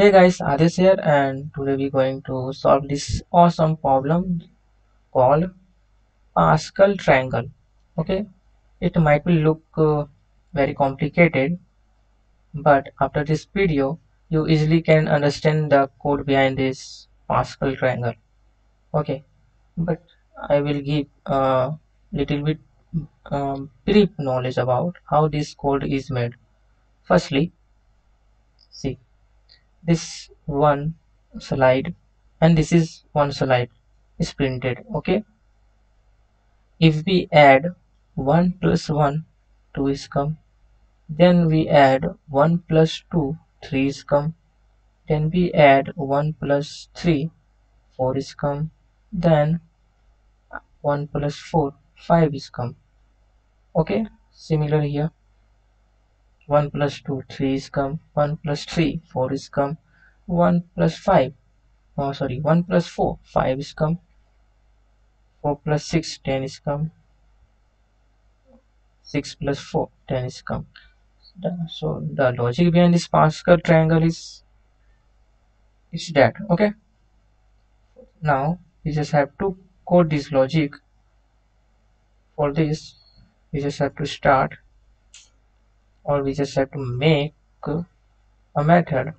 Hey guys, Adesh here and today we're going to solve this awesome problem called Pascal triangle. Okay, it might be look uh, very complicated but after this video you easily can understand the code behind this Pascal triangle. Okay, but I will give a little bit um, brief knowledge about how this code is made. Firstly, see this one slide and this is one slide is printed okay? If we add 1 plus 1 2 is come. Then we add 1 plus 2 3 is come. Then we add 1 plus 3 4 is come. Then 1 plus 4 5 is come. Okay? Similar here 1 plus 2 3 is come. 1 plus 3 4 is come. 1 plus 5 oh sorry 1 plus 4 5 is come. 4 plus 6 10 is come. 6 plus 4 10 is come. So the logic behind this Pascal triangle is is that okay? Now we just have to code this logic. For this we just have to start or we just have to make a method.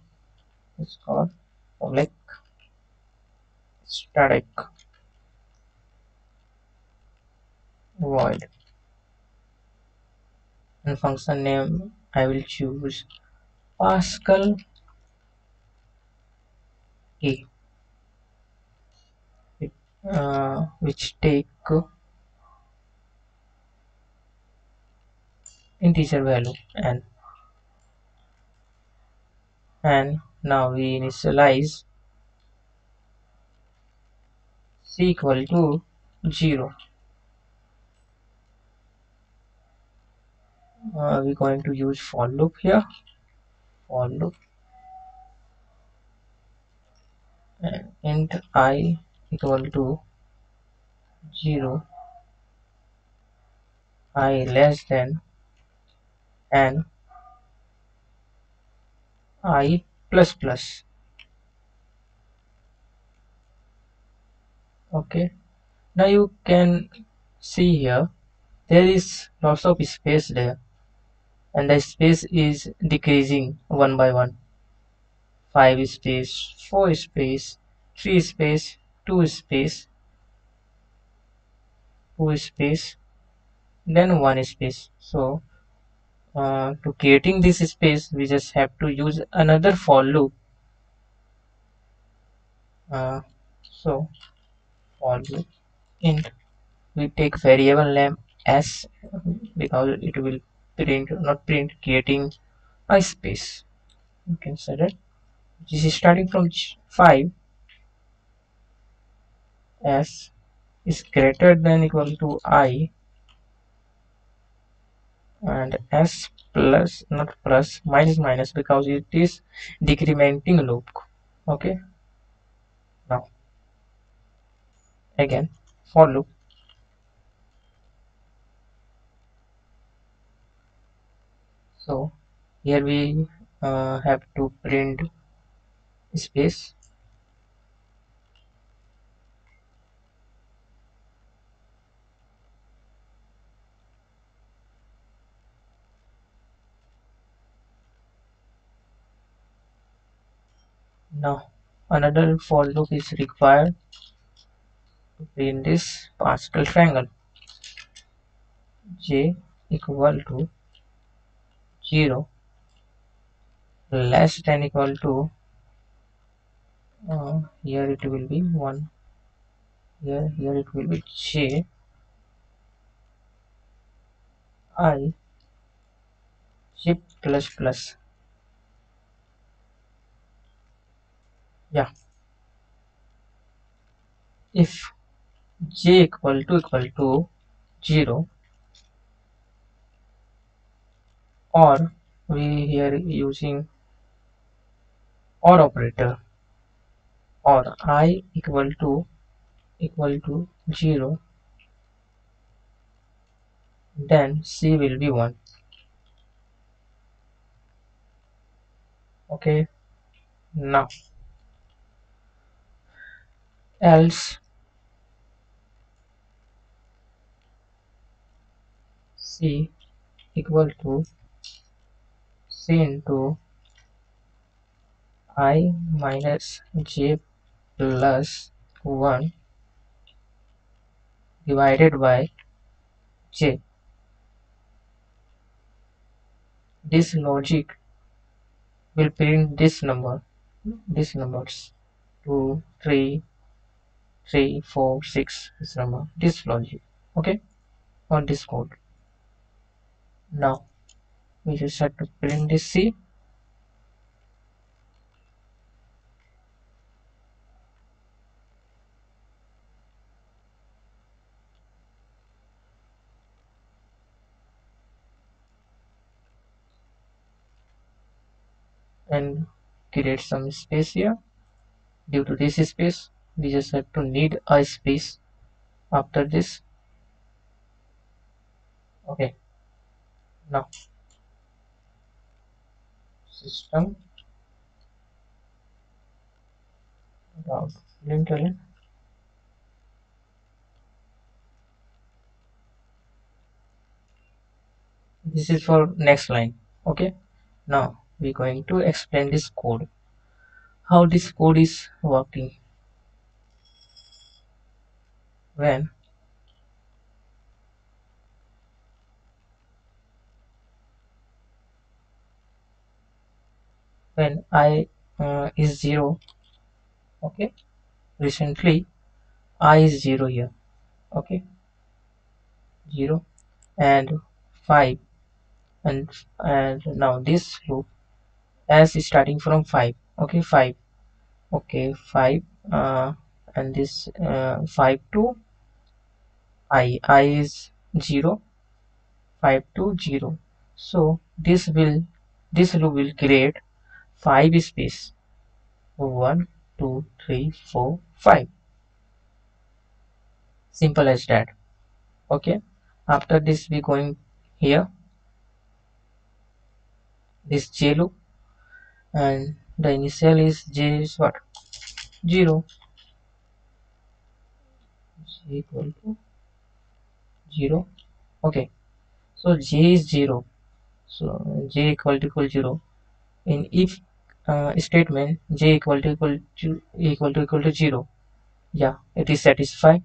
It's called public static void. And function name I will choose Pascal A. Uh, which take integer value n. And now we initialize c equal to 0 uh, we're going to use for loop here. For loop. And int i equal to 0 i less than and i plus plus. Okay. Now you can see here there is lots of space there and the space is decreasing one by one. 5 space 4 space 3 space 2 space 2 space then 1 space. So uh, to creating this space we just have to use another for loop. Uh, so for loop int we take variable name s because it will print not print creating a space. You can say that. This is starting from 5 s is greater than equal to i and s plus not plus minus minus because it is decrementing loop. Okay? Now again for loop. So here we uh, have to print space now another for loop is required in this Pascal triangle. J equal to 0 less than equal to uh, here it will be 1 here here it will be j. I j plus plus yeah. If j equal to equal to 0 or we here using or operator or i equal to equal to 0 then c will be 1 okay. Now else c equal to c into i minus j plus 1 divided by j. This logic will print this number, these numbers 2, 3, 3, 4, 6, this number, this logic, okay, on this code. Now we just have to print this C and create some space here due to this space we just have to need a space after this. Okay. Now system. Dot this is for next line. Okay. Now we're going to explain this code. How this code is working when? When i uh, is 0 okay? Recently i is 0 here. Okay? 0 and 5 and and now this loop as starting from 5 okay 5 okay 5 uh, and this uh, 5 to i i is 0 5 to 0 so this will this loop will create 5 space. 1 2 3 4 5 simple as that. Okay. After this we going here. This j loop. And the initial is j is what? 0 j equal to 0 okay. So j is 0 so j equal to equal 0 in if uh, statement j equal to equal to equal to equal to 0 yeah it is satisfied.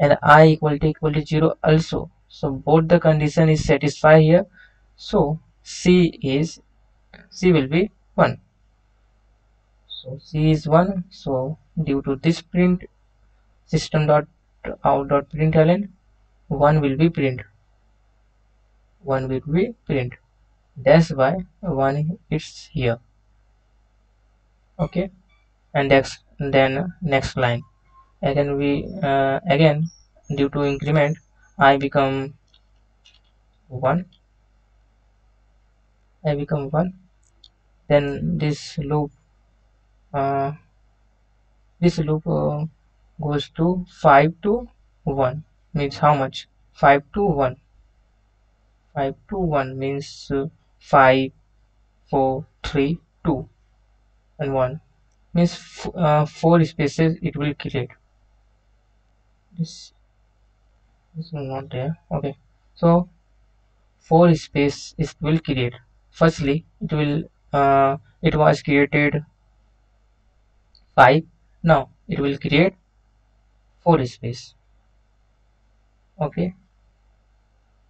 And i equal to equal to 0 also. So both the condition is satisfied here. So c is c will be 1 so c is 1 so due to this print system dot out dot println 1 will be print. 1 will be print. That's why 1 is here. Okay? And then next line. Again we uh, again due to increment i become 1 i become 1 then this loop uh, this loop uh, goes to 5 to 1 means how much? 5 to 1 5 to 1 means uh, 5 4 3 2 and 1 means uh, 4 spaces it will create. This is not there. Okay. So 4 space it will create. Firstly it will uh, it was created 5 now it will create 4 space. Okay.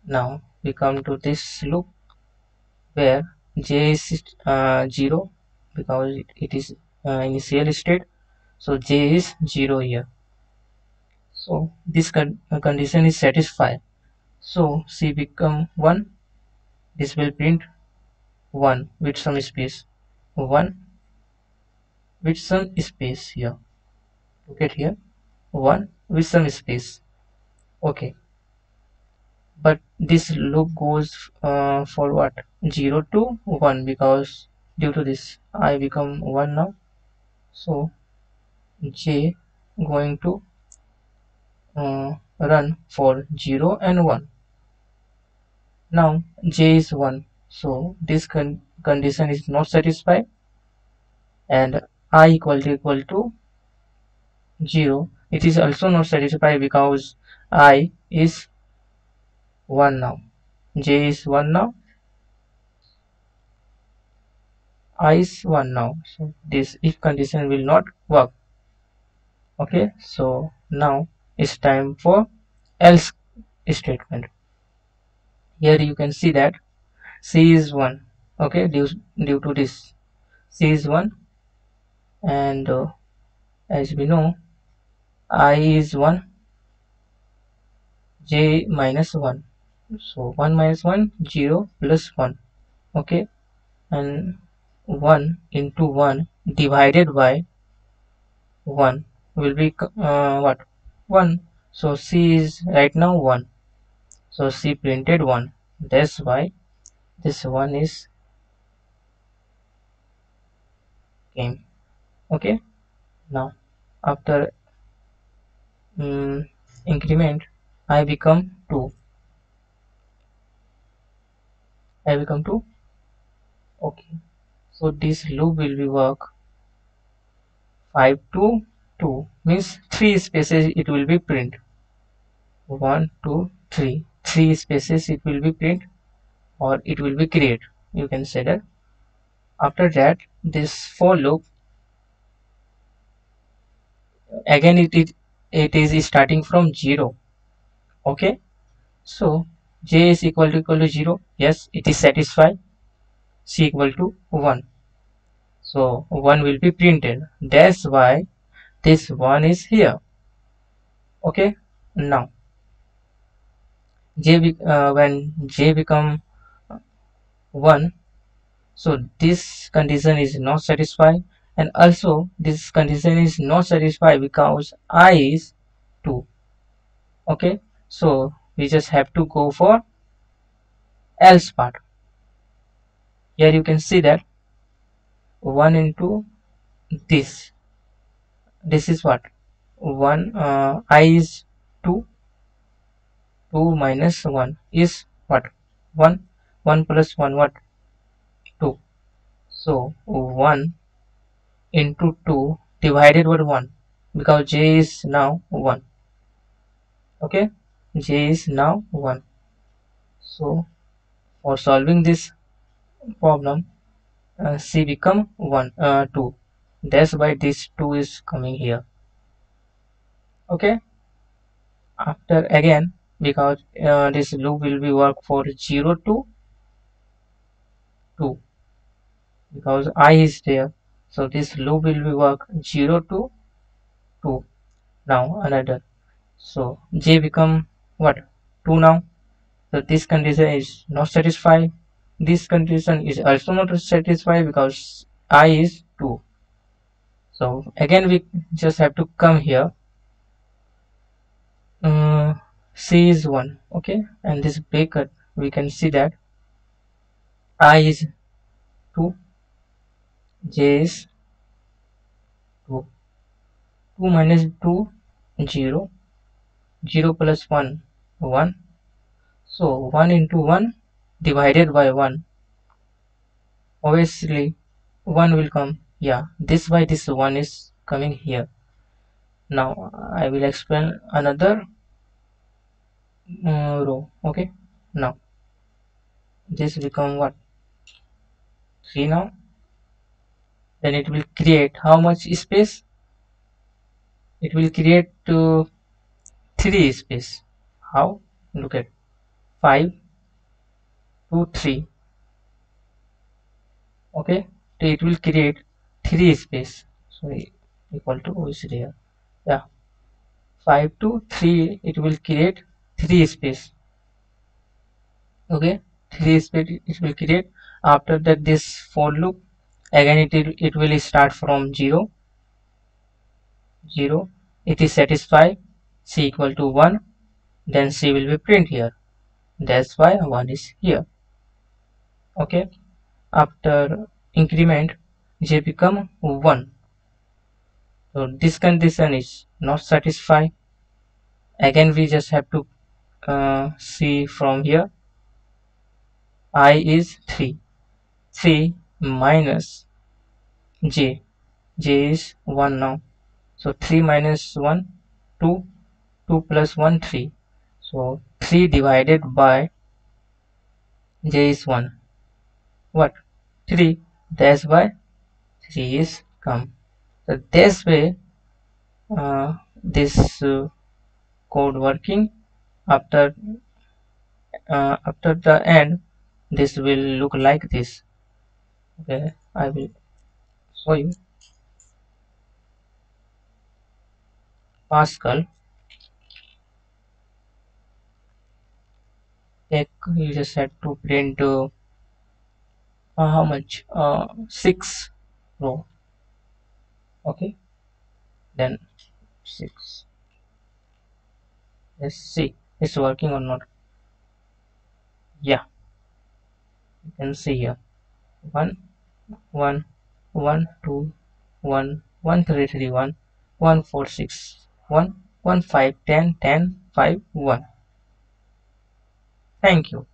Now we come to this loop where j is uh, 0 because it, is uh, initial state. So j is 0 here. So this con uh, condition is satisfied. So c become 1 this will print 1 with some space. 1 with some space here. Look at here 1 with some space. Okay. But this loop goes uh, for what? 0 to 1 because due to this i become 1 now. So j going to uh, run for 0 and 1 now j is 1 so this con condition is not satisfied. And i equal to equal to 0 it is also not satisfied because i is 1 now. J is 1 now. I is 1 now. So this if condition will not work. Okay so now it's time for else statement. Here you can see that c is 1 okay due, due to this. C is 1 and uh, as we know i is 1 j minus 1 so 1 minus 1 0 plus 1 okay? And 1 into 1 divided by 1 will be uh, what? 1 so c is right now 1 so c printed 1 that's why this one is came okay? Now after um, increment i become 2 i become 2 okay. So this loop will be work 5 to 2 means 3 spaces it will be print. 1 2 3 3 spaces it will be print or it will be create. You can say that. After that this for loop again it is it is starting from 0 okay? So j is equal to equal to 0 yes it is satisfied. C equal to 1 so 1 will be printed. That's why this 1 is here. Okay? Now j uh, when j become 1 so this condition is not satisfied and also this condition is not satisfied because i is 2 okay? So we just have to go for else part. Here you can see that 1 into this. This is what? 1 uh, i is 2 2 minus 1 is what? 1 1 plus 1 what? 2 so 1 into 2 divided by 1 because j is now 1 okay? J is now 1 so for solving this problem uh, c become 1 uh, 2 that's why this 2 is coming here. Okay? After again because uh, this loop will be work for 0 to 2 because i is there so this loop will be work 0 to 2 now another. So j become what? 2 now. So this condition is not satisfied. This condition is also not satisfied because i is 2 so again we just have to come here. Uh, c is 1 okay? And this bracket we can see that i is 2 j is 2 2 minus 2 0 0 plus 1 1 so 1 into 1 divided by 1 obviously 1 will come yeah this why this 1 is coming here. Now I will explain another uh, row okay? Now this become what? See now then it will create how much space? It will create to 3 space. How? Look at 5 2 3 okay? So it will create 3 space. So equal to is here yeah. 5 to 3 it will create 3 space. Okay? 3 space it will create. After that this for loop again it, it, will start from 0 0 it is satisfied. C equal to 1 then c will be print here. That's why 1 is here. Okay. After increment j become 1 so this condition is not satisfied. Again we just have to uh, see from here. I is 3 3 minus j j is 1 now. So 3 minus 1 2 2 plus 1 3 so 3 divided by j is 1 what? 3 that's why 3 is come. So this way uh, this uh, code working. After uh, after the end this will look like this okay I will show you. Pascal. Take you just had to print uh, uh, how much? Uh, 6 row okay. Then 6 let's see it's working or not? Yeah. You can see here. 1 1 1 2 1 1 3 3 1 1 4 6 1 1 5 10 10 5 1 thank you